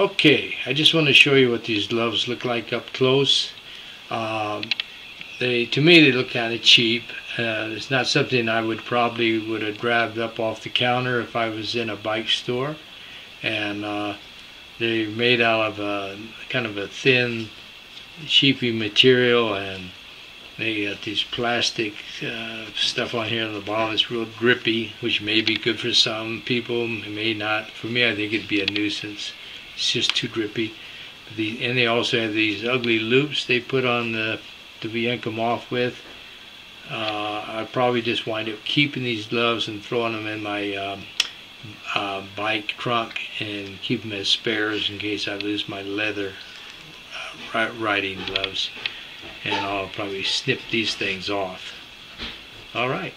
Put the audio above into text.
Okay, I just want to show you what these gloves look like up close. Um, they, to me, they look kind of cheap. Uh, it's not something I would probably would have grabbed up off the counter if I was in a bike store. And uh, they're made out of a kind of a thin, sheepy material, and they got these plastic uh, stuff on here on the bottom. It's real grippy, which may be good for some people, it may not. For me, I think it'd be a nuisance. It's just too drippy. The, and they also have these ugly loops they put on the to yank them off with. Uh, I'd probably just wind up keeping these gloves and throwing them in my um, uh, bike trunk and keep them as spares in case I lose my leather uh, riding gloves. And I'll probably snip these things off. All right.